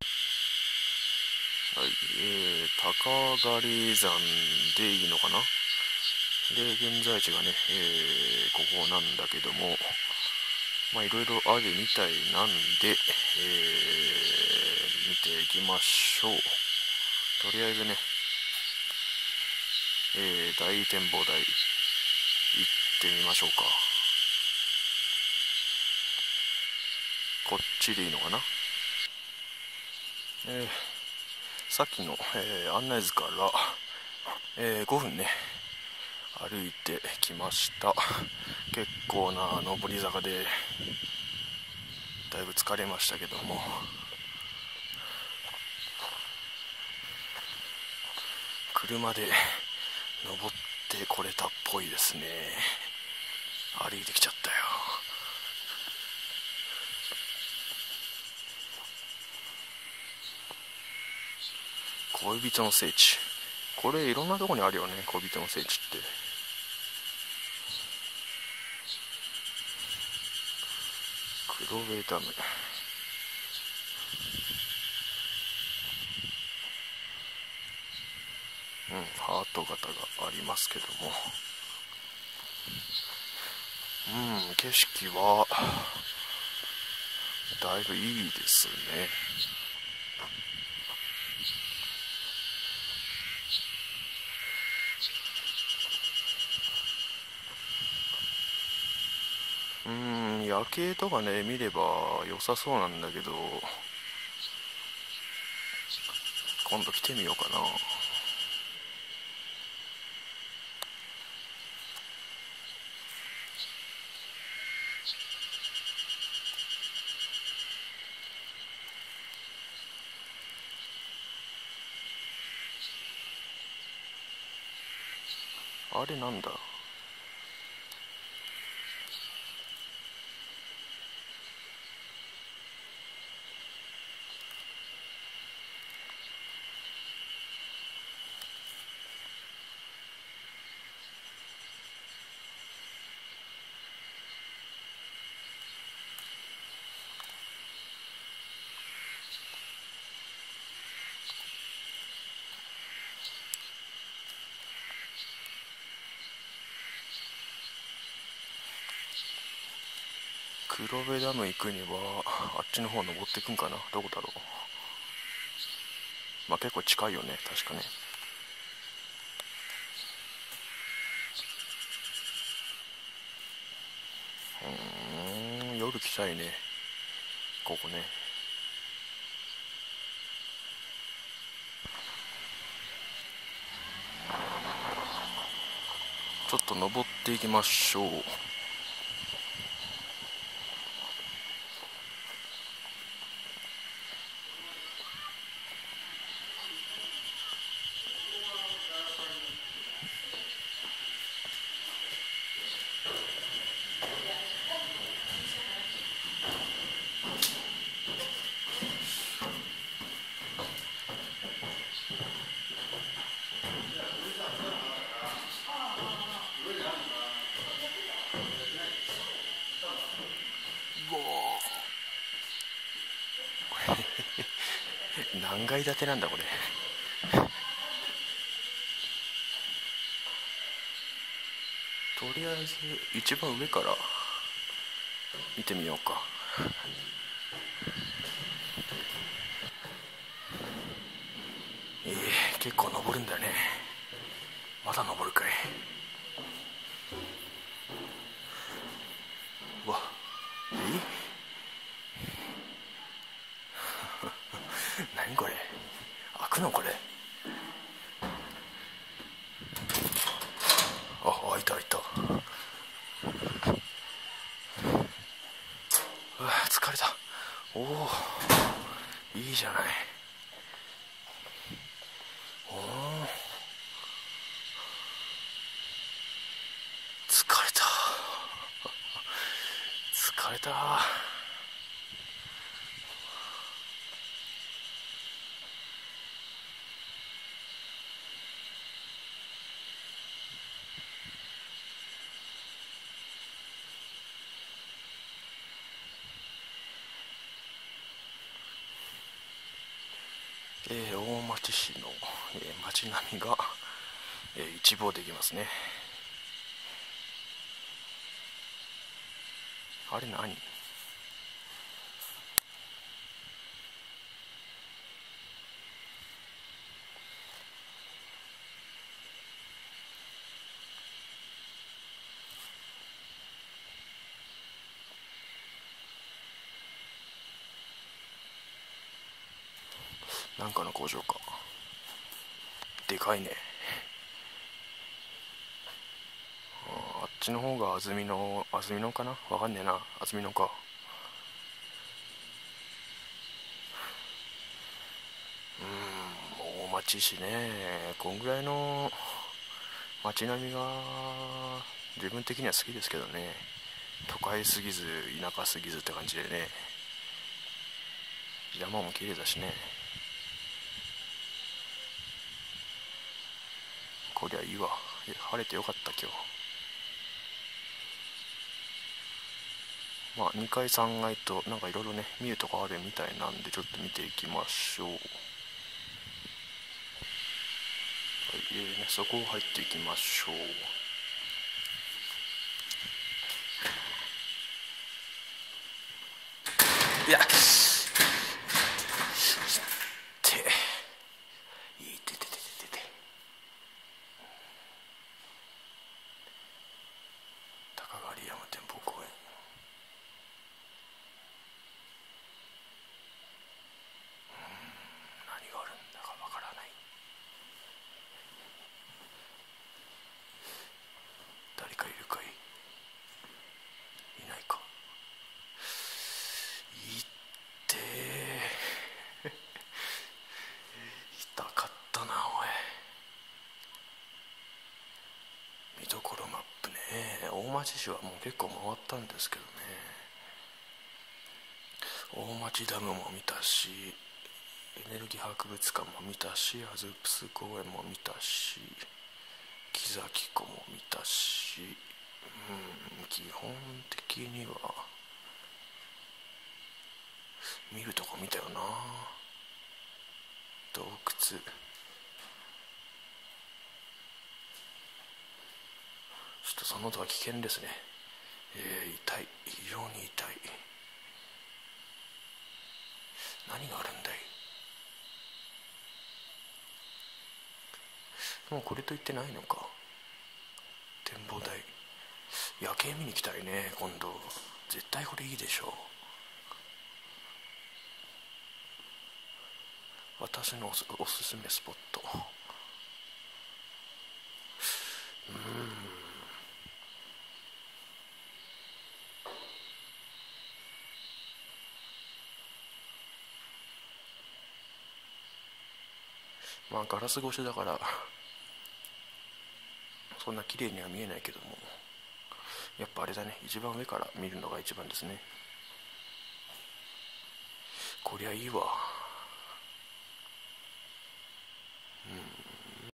はい、えー、高狩山でいいのかな？で、現在地がね、えー、ここなんだけども、まあいろいろあるみたいなんで、えー、見ていきましょう。とりあえずね、えー、大展望台、行ってみましょうか。こっちでいいのかな？えーさっきの、えー、案内図から、えー、5分ね歩いてきました。結構な上り坂でだいぶ疲れましたけども。車で登ってこれたっぽいですね。歩いてきちゃったよ。恋人の聖地。これいろんなとこにあるよね恋人の聖地って。黒部ダム。うんハート型がありますけども。うん景色はだいぶいいですね。夜景とかね見れば良さそうなんだけど今度来てみようかな。あれなんだ？黒部ダム行くにはあっちの方登っていくんかな？どこだろう？まあ結構近いよね確かね。うん夜来たいね。ここね。ちょっと登っていきましょう。何階建てなんだこれ。とりあえず一番上から見てみようか。えー、結構登るんだね。まだ登るかいうわえ何これ開くのこれ。あ開いた開いた。うわ疲れた。おおいいじゃない。おお疲れた。疲れたえー、大町市の、えー、街並みが、えー、一望できますね。あれ何？なんかの工場か。でかいね。あっちの方が安曇野安曇野かな？わかんねえな。安曇野か。うん大町市ね。こんぐらいの街並みが自分的には好きですけどね。都会すぎず田舎すぎずって感じでね。山も綺麗だしね。こりゃいいわ。晴れてよかった今日。まあ2階3階となんかいろいろね見るとこあるみたいなんでちょっと見ていきましょう。はい、えーね、そこを入っていきましょう。いや。町市はもう結構回ったんですけどね。大町ダムも見たしエネルギー博物館も見たしアズプス公園も見たし木崎湖も見たしうん基本的には見るとこ見たよな。洞窟ちょっとその音は危険ですね。えー、痛い。非常に痛い。何があるんだい？もうこれと言ってないのか。展望台。夜景見に来たいね今度。絶対これいいでしょう。私のおすすめスポット。まあガラス越しだからそんな綺麗には見えないけどもやっぱあれだね一番上から見るのが一番ですね。こりゃいいわ。